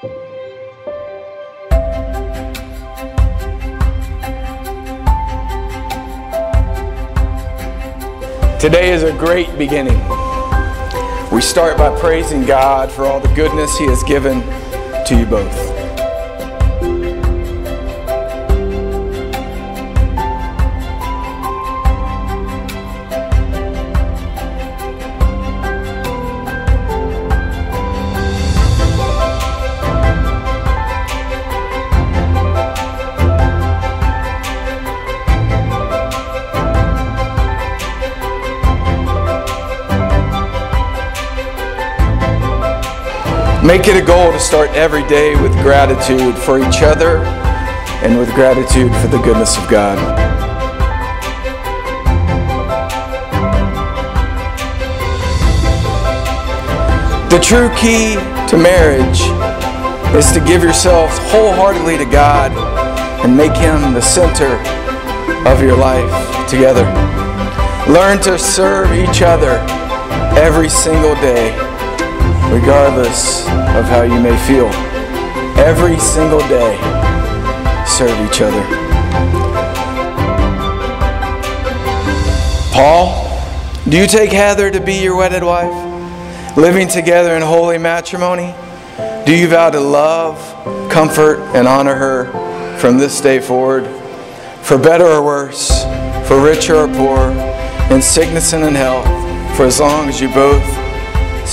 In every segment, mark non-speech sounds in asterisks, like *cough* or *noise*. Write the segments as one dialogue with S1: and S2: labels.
S1: Today is a great beginning. We start by praising God for all the goodness He has given to you both. Make it a goal to start every day with gratitude for each other and with gratitude for the goodness of God. The true key to marriage is to give yourself wholeheartedly to God and make Him the center of your life together. Learn to serve each other every single day regardless of how you may feel. Every single day, serve each other. Paul, do you take Heather to be your wedded wife, living together in holy matrimony? Do you vow to love, comfort, and honor her from this day forward, for better or worse, for richer or poor, in sickness and in health, for as long as you both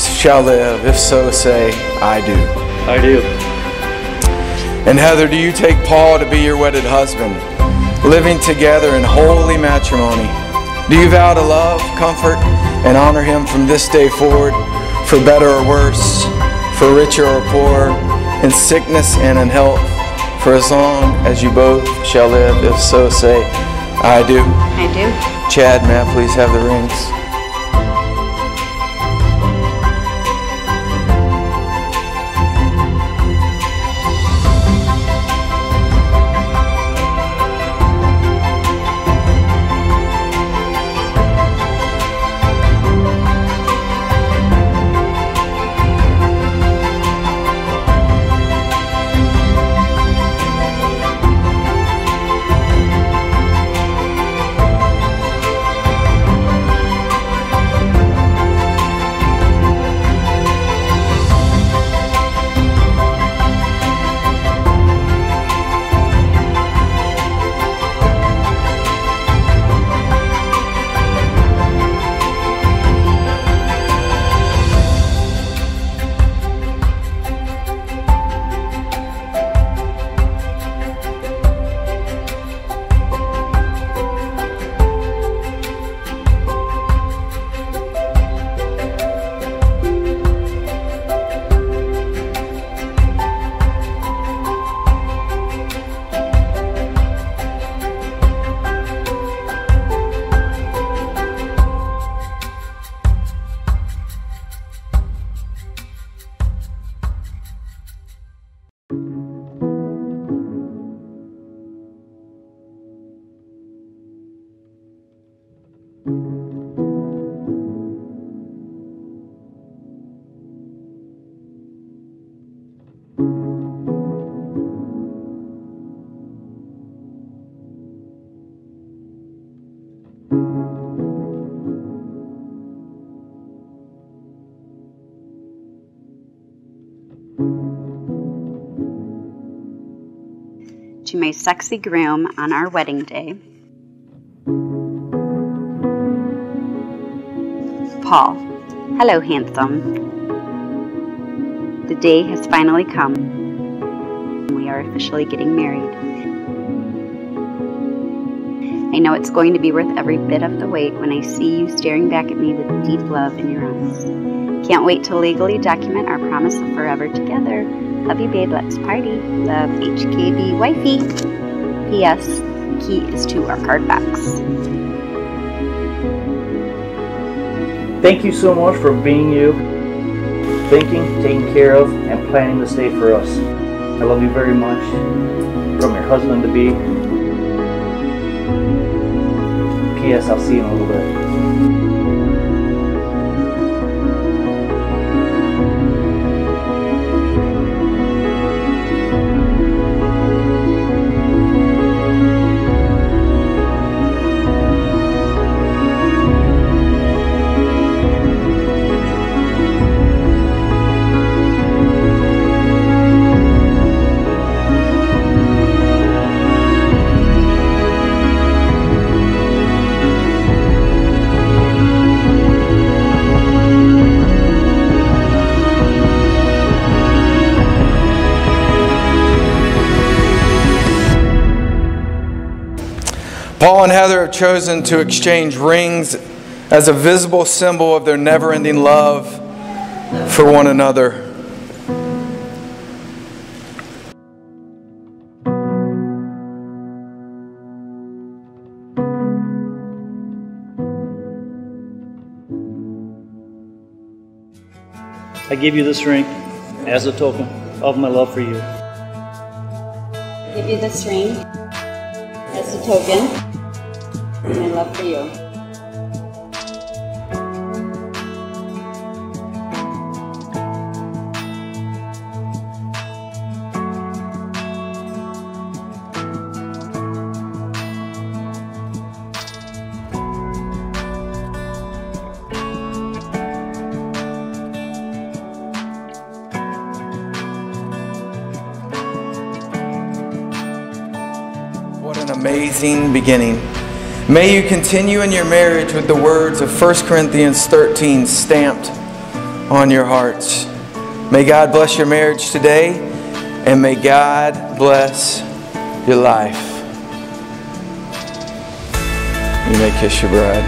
S1: shall live. If so, say, I do.
S2: I do.
S1: And Heather, do you take Paul to be your wedded husband, living together in holy matrimony? Do you vow to love, comfort, and honor him from this day forward, for better or worse, for richer or poorer, in sickness and in health, for as long as you both shall live? If so, say, I do.
S3: I do.
S1: Chad, may I please have the rings?
S3: To my sexy groom on our wedding day. Paul, hello, handsome. The day has finally come. We are officially getting married. I know it's going to be worth every bit of the wait when I see you staring back at me with deep love in your eyes. Can't wait to legally document our promise of forever together. Love you, babe. Let's party. Love HKB Wifey. P.S. Key is to our card box.
S2: Thank you so much for being you, thinking, taking care of, and planning this day for us. I love you very much. From your husband to be. P.S. I'll see you in a little bit.
S1: Paul and Heather have chosen to exchange rings as a visible symbol of their never ending love for one another.
S2: I give you this ring as a token of my love for you.
S3: I give you this ring as a token my love for you.
S1: What an amazing beginning. May you continue in your marriage with the words of 1 Corinthians 13 stamped on your hearts. May God bless your marriage today, and may God bless your life. You may kiss your bride.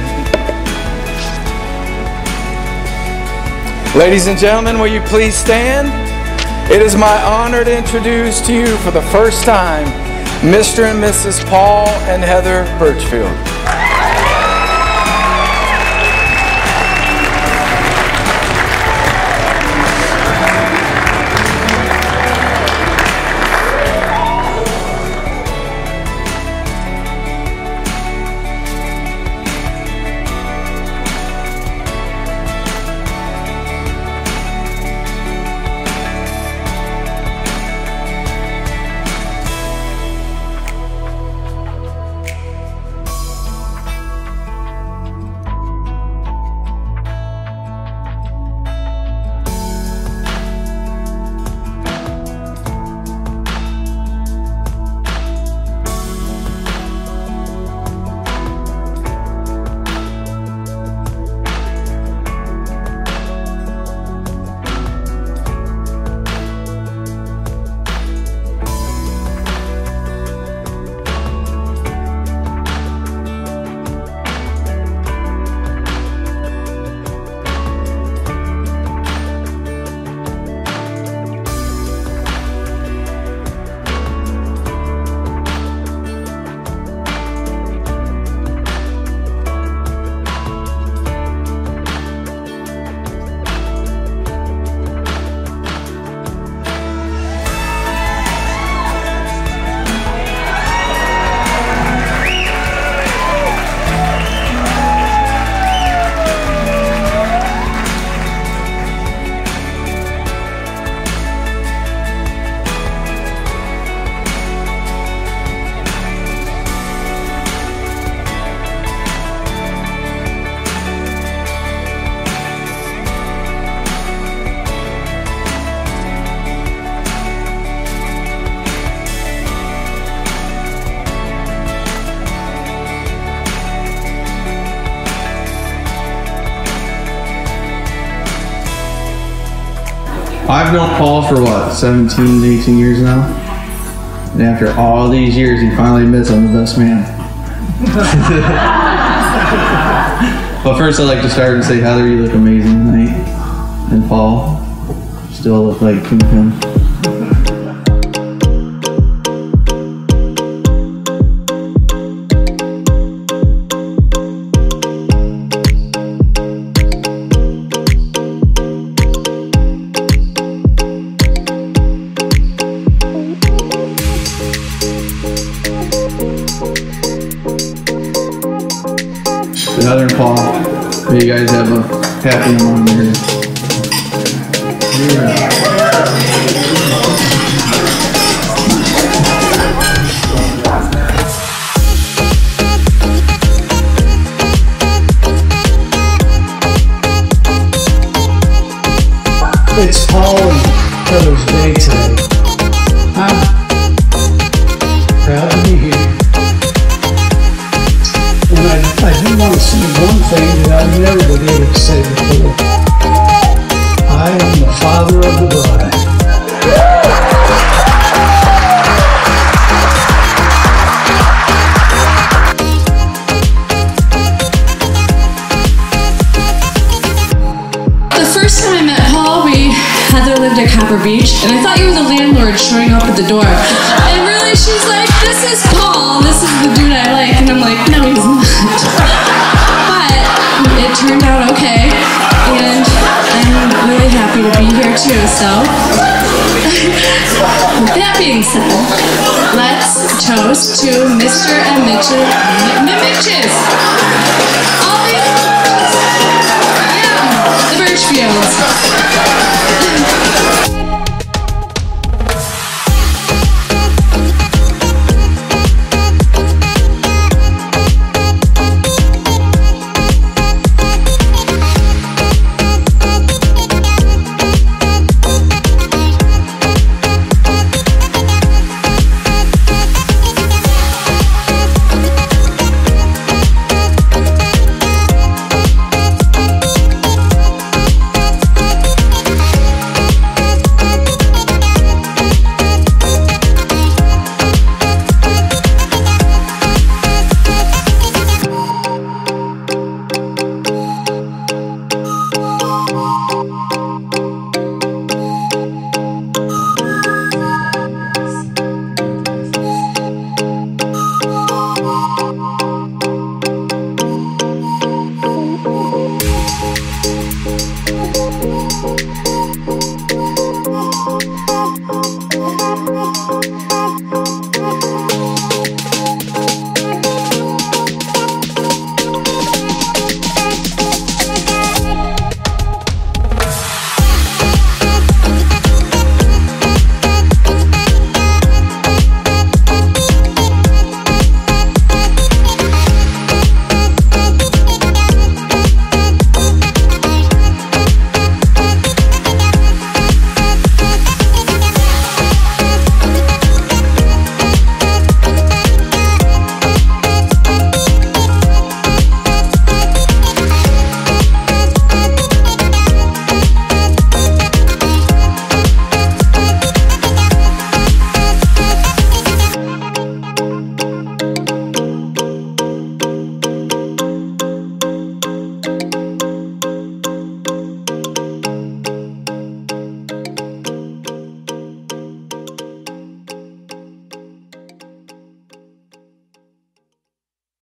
S1: Ladies and gentlemen, will you please stand? It is my honor to introduce to you for the first time Mr. and Mrs. Paul and Heather Birchfield.
S4: I've known Paul for what, 17, 18 years now? And after all these years, he finally admits I'm the best man. *laughs* but first, I'd like to start and say, Heather, you look amazing tonight. And Paul, still look like Kingpin. Happy and long
S5: father of the bride.
S6: The first time I met Paul, we Heather lived at Copper Beech, and I thought you were the landlord showing up at the door. And really, she's like, "This is Paul. This is the dude I like," and I'm like, "No, he's not." *laughs* but it turned out really happy to be here too. So, with that being said, let's toast to Mr. and Mitchell, Mitches. All these, yeah, the Birchfields.